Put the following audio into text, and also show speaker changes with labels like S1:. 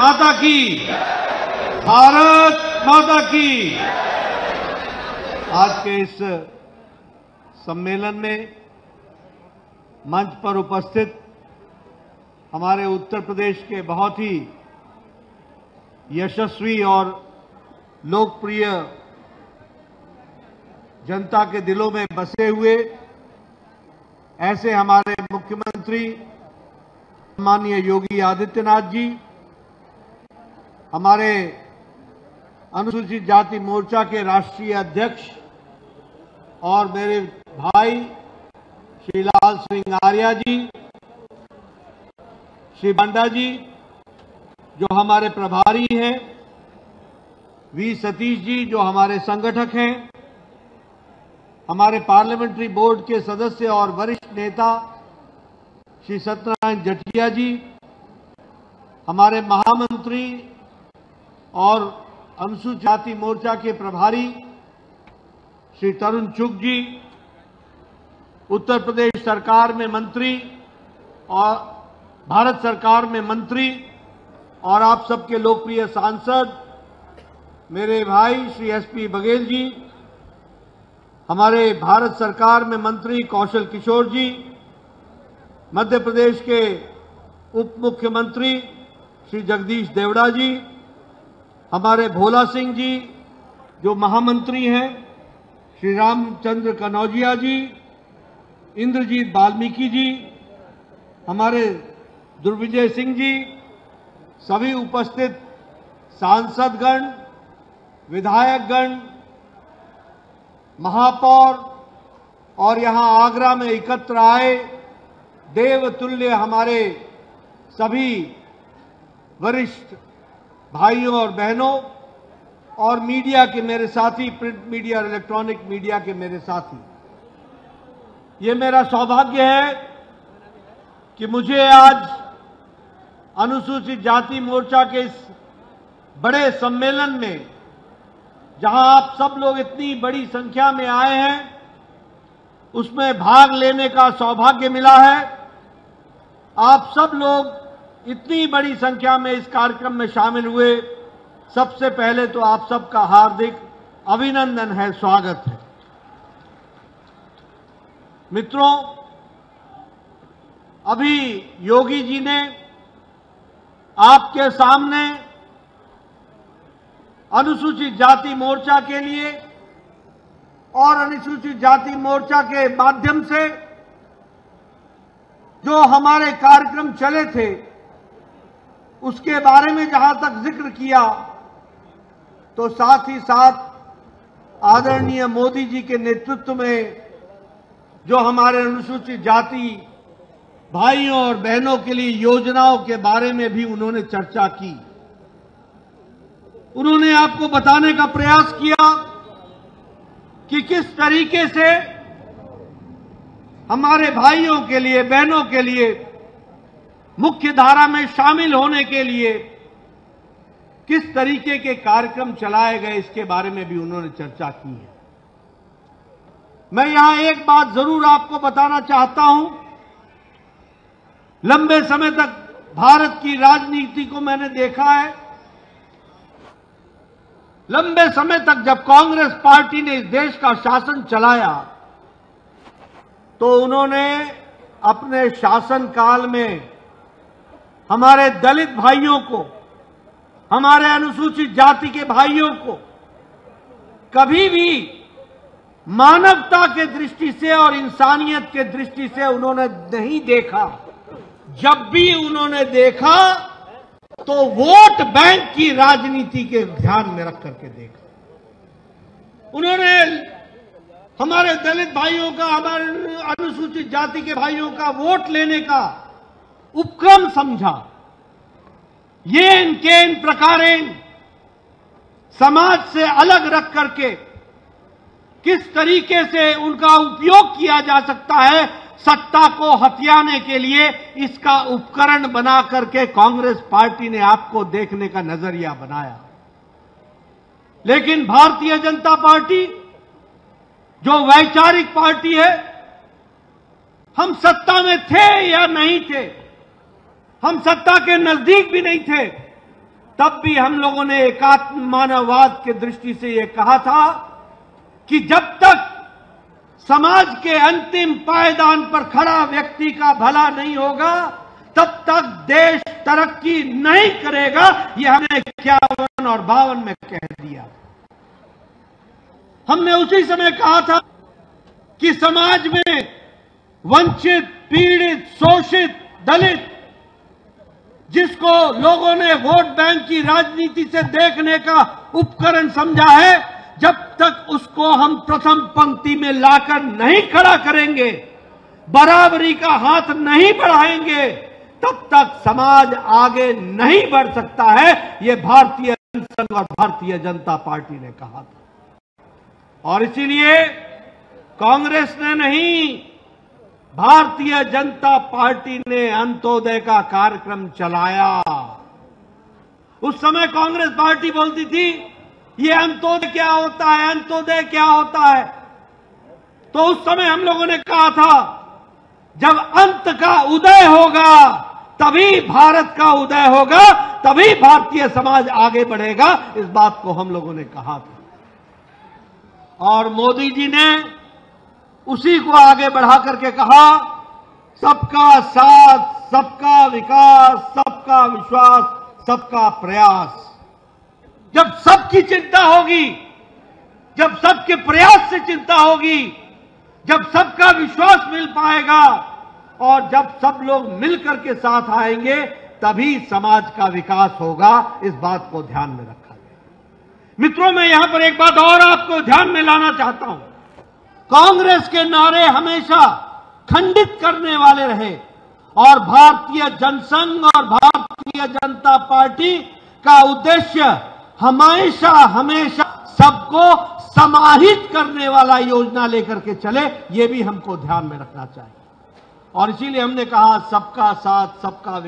S1: माता की। भारत माता की। आज के इस सम्मेलन में मंच पर उपस्थित हमारे उत्तर प्रदेश के बहुत ही यशस्वी और लोकप्रिय जनता के दिलों में बसे हुए ऐसे हमारे मुख्यमंत्री माननीय योगी आदित्यनाथ जी हमारे अनुसूचित जाति मोर्चा के राष्ट्रीय अध्यक्ष और मेरे भाई श्री लाल सिंह आर्या जी, श्री बंडा जी, जो हमारे प्रभारी हैं, वी सतीश जी, जो हमारे संगठक हैं, हमारे पार्लियामेंट्री बोर्ड के सदस्य और वरिष्ठ नेता श्री सत्यनारायण जटिया जी, हमारे महामंत्री और अनुसूचित जाति मोर्चा के प्रभारी श्री तरुण चुग जी, उत्तर प्रदेश सरकार में मंत्री और भारत सरकार में मंत्री और आप सबके लोकप्रिय सांसद मेरे भाई श्री एसपी बघेल जी, हमारे भारत सरकार में मंत्री कौशल किशोर जी, मध्य प्रदेश के उप मुख्यमंत्री श्री जगदीश देवड़ा जी हमारे भोला सिंह जी, जो महामंत्री हैं, श्री रामचंद्र कनौजिया जी, इंद्रजीत वाल्मीकि जी, हमारे दुर्विजय सिंह जी, सभी उपस्थित सांसदगण, विधायकगण, महापौर और यहाँ आगरा में एकत्र आए, देवतुल्य हमारे सभी वरिष्ठ भाइयों और बहनों, और मीडिया के मेरे साथी, प्रिंट मीडिया और इलेक्ट्रॉनिक मीडिया के मेरे साथी। ये मेरा सौभाग्य है कि मुझे आज अनुसूचित जाति मोर्चा के इस बड़े सम्मेलन में, जहाँ आप सब लोग इतनी बड़ी संख्या में आए हैं, उसमें भाग लेने का सौभाग्य मिला है। आप सब लोग इतनी बड़ी संख्या में इस कार्यक्रम में शामिल हुए। सबसे पहले तो आप सबका हार्दिक अभिनंदन है, स्वागत है। मित्रों, अभी योगी जी ने आपके सामने अनुसूचित जाति मोर्चा के लिए और अनुसूचित जाति मोर्चा के माध्यम से जो हमारे कार्यक्रम चले थे उसके बारे में जहाँ तक ज़िक्र किया तो साथ ही साथ आदरणीय मोदी जी के नेतृत्व में जो हमारे अनुसूचित जाति भाइयों और बहनों के लिए योजनाओं के बारे में भी उन्होंने चर्चा की। उन्होंने आपको बताने का प्रयास किया कि किस तरीके से हमारे भाइयों के लिए, बहनों के लिए मुख्य धारा में शामिल होने के लिए किस तरीके के कार्यक्रम चलाए गए, इसके बारे में भी उन्होंने चर्चा की है। मैं यहाँ एक बात ज़रूर आपको बताना चाहता हूँ। लंबे समय तक भारत की राजनीति को मैंने देखा है। लंबे समय तक जब कांग्रेस पार्टी ने इस देश का शासन चलाया तो उन्होंने अपने शासन काल में हमारे दलित भाइयों को, हमारे अनुसूचित जाति के भाइयों को, कभी भी मानवता के दृष्टि से और इंसानियत के दृष्टि से उन्होंने नहीं देखा। जब भी उन्होंने देखा तो वोट बैंक की राजनीति के ध्यान में रख करके देखा। उन्होंने हमारे दलित भाइयों का, हमारे अनुसूचित जाति के भाइयों का वोट लेने का उपक्रम समझा। ये इनके इन प्रकारेण समाज से अलग रख करके किस तरीके से उनका उपयोग किया जा सकता है, सत्ता को हथियाने के लिए इसका उपकरण बना करके कांग्रेस पार्टी ने आपको देखने का नज़रिया बनाया। लेकिन भारतीय जनता पार्टी, जो वैचारिक पार्टी है, हम सत्ता में थे या नहीं थे हम सत्ता के नज़दीक भी नहीं थे। तब भी हम लोगों ने एकात्म मानववाद की दृष्टि से यह कहा था कि जब तक समाज के अंतिम पायदान पर खड़ा व्यक्ति का भला नहीं होगा, तब तक देश तरक्की नहीं करेगा यह हमने इक्यावन और बावन में कह दिया। हमने उसी समय कहा था कि समाज में वंचित, पीड़ित, शोषित, दलित जिसको लोगों ने वोट बैंक की राजनीति से देखने का उपकरण समझा है, जब तक उसको हम प्रथम पंक्ति में लाकर नहीं खड़ा करेंगे, बराबरी का हाथ नहीं बढ़ाएँगे, तब तक समाज आगे नहीं बढ़ सकता है यह भारतीय जनसंघ और भारतीय जनता पार्टी ने कहा था। और इसीलिए कांग्रेस ने नहीं भारतीय जनता पार्टी ने अंत्योदय का कार्यक्रम चलाया। उस समय कांग्रेस पार्टी बोलती थी, ये अंत्योदय क्या होता है? अंत्योदय क्या होता है? तो उस समय हम लोगों ने कहा था, जब अंत का उदय होगा, तभी भारत का उदय होगा, तभी भारतीय समाज आगे बढ़ेगा। इस बात को हम लोगों ने कहा था। और मोदी जी ने उसी को आगे बढ़ा करके कहा, सबका साथ, सबका विकास, सबका विश्वास, सबका प्रयास। जब सबकी चिंता होगी, जब सबके प्रयास से चिंता होगी, जब सबका विश्वास मिल पाएगा और जब सब लोग मिलकर के साथ आएँगे, तभी समाज का विकास होगा। इस बात को ध्यान में रखा जाए। मित्रों, मैं यहाँ पर एक बात और आपको ध्यान में लाना चाहता हूँ। कांग्रेस के नारे हमेशा खंडित करने वाले रहे और भारतीय जनसंघ और भारतीय जनता पार्टी का उद्देश्य हमेशा हमेशा सबको समाहित करने वाला योजना लेकर के चले, ये भी हमको ध्यान में रखना चाहिए। और इसीलिए हमने कहा, सबका साथ, सबका